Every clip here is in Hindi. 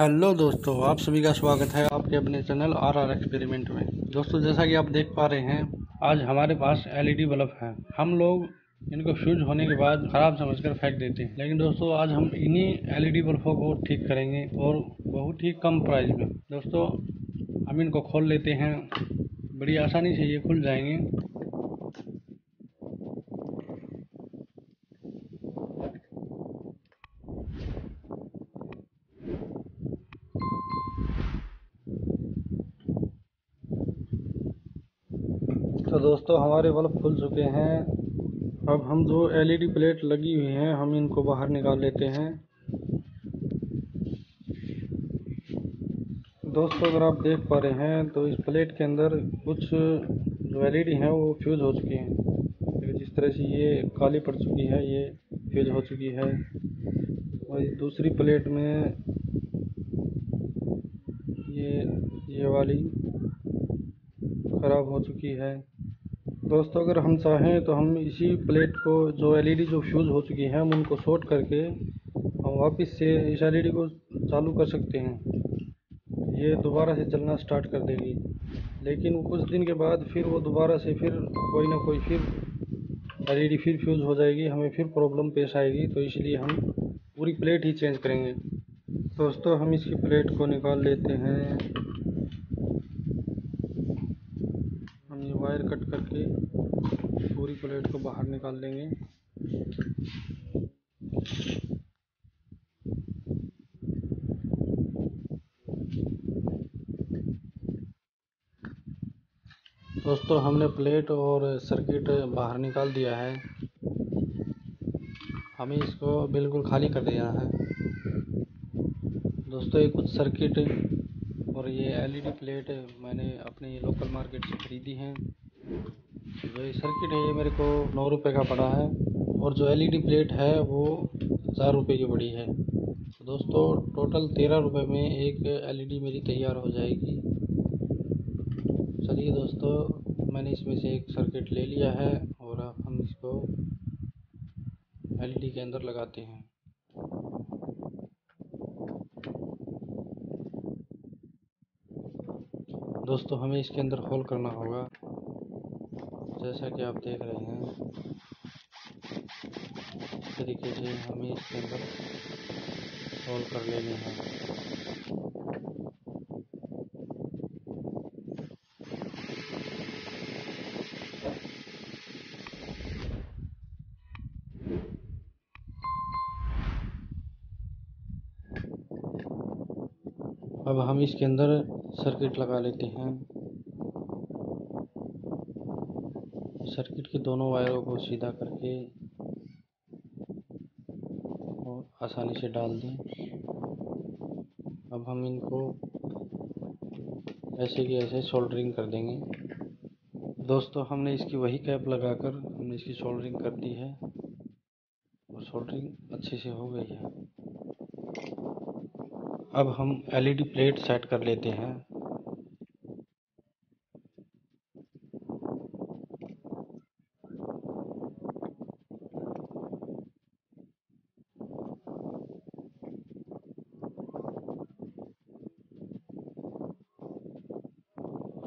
हेलो दोस्तों, आप सभी का स्वागत है आपके अपने चैनल आर आर एक्सपेरिमेंट में। दोस्तों, जैसा कि आप देख पा रहे हैं, आज हमारे पास एलईडी बल्ब है। हम लोग इनको फ्यूज होने के बाद ख़राब समझकर फेंक देते हैं। लेकिन दोस्तों, आज हम इन्हीं एलईडी बल्बों को ठीक करेंगे और बहुत ही कम प्राइस में। दोस्तों, हम इनको खोल लेते हैं। बड़ी आसानी से ये खुल जाएँगे। तो दोस्तों, हमारे बल्ब खुल चुके हैं। अब हम जो एलईडी प्लेट लगी हुई हैं, हम इनको बाहर निकाल लेते हैं। दोस्तों, अगर आप देख पा रहे हैं तो इस प्लेट के अंदर कुछ जो एलईडी हैं, वो फ्यूज हो चुकी हैं। जिस तरह से ये काली पड़ चुकी है, ये फ्यूज हो चुकी है। और दूसरी प्लेट में ये ये वाली ख़राब हो चुकी है। दोस्तों, अगर हम चाहें तो हम इसी प्लेट को, जो एलईडी जो फ्यूज़ हो चुकी है, हम उनको शॉर्ट करके हम वापस से इस एलईडी को चालू कर सकते हैं। ये दोबारा से चलना स्टार्ट कर देगी। लेकिन कुछ दिन के बाद फिर वो दोबारा से फिर कोई ना कोई फिर एलईडी फिर फ्यूज़ हो जाएगी, हमें फिर प्रॉब्लम पेश आएगी तो इसलिए हम पूरी प्लेट ही चेंज करेंगे। दोस्तों, हम इसकी प्लेट को निकाल लेते हैं। वायर कट करके पूरी प्लेट को बाहर निकाल लेंगे दोस्तों, हमने प्लेट और सर्किट बाहर निकाल दिया है। हमें इसको बिल्कुल खाली कर दिया है। दोस्तों, ये कुछ सर्किट और ये एलईडी प्लेट मैंने अपने लोकल मार्केट से ख़रीदी है। जो ये सर्किट है, ये मेरे को नौ रुपये का पड़ा है। और जो एलईडी प्लेट है, वो हज़ार रुपये की पड़ी है। तो दोस्तों टोटल तेरह रुपये में एक एलईडी मेरी तैयार हो जाएगी। चलिए दोस्तों, मैंने इसमें से एक सर्किट ले लिया है और अब हम इसको एलईडी के अंदर लगाते हैं। दोस्तों, हमें इसके अंदर होल करना होगा। जैसा कि आप देख रहे हैं, इस तरीके से हमें इसके अंदर होल कर लेने हैं। अब हम इसके अंदर सर्किट लगा लेते हैं। सर्किट के दोनों वायरों को सीधा करके और आसानी से डाल दें। अब हम इनको ऐसे के ऐसे सोल्डरिंग कर देंगे। दोस्तों, हमने इसकी वही कैप लगाकर हमने इसकी सोल्डरिंग कर दी है। और सोल्डरिंग अच्छे से हो गई है। अब हम एलईडी प्लेट सेट कर लेते हैं।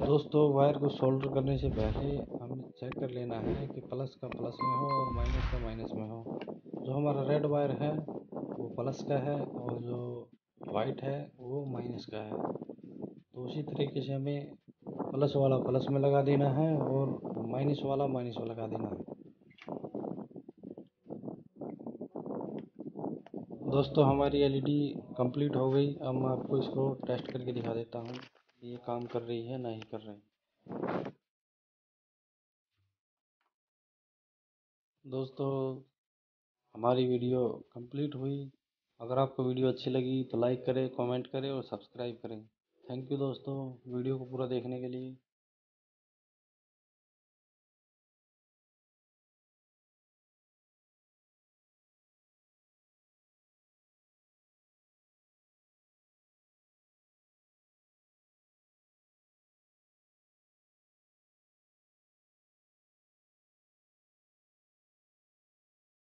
दोस्तों, वायर को सोल्डर करने से पहले हमें चेक कर लेना है कि प्लस का प्लस में हो और माइनस का माइनस में हो। जो हमारा रेड वायर है, वो प्लस का है और जो वाइट है, वो माइनस का है। तो उसी तरीके से हमें प्लस वाला प्लस में लगा देना है और माइनस वाला माइनस में लगा देना है। दोस्तों, हमारी एलईडी कंप्लीट हो गई। अब मैं आपको इसको टेस्ट करके दिखा देता हूँ। ये काम कर रही है, नहीं कर रही। दोस्तों, हमारी वीडियो कंप्लीट हुई। अगर आपको वीडियो अच्छी लगी तो लाइक करें, कमेंट करें और सब्सक्राइब करें। थैंक यू दोस्तों वीडियो को पूरा देखने के लिए।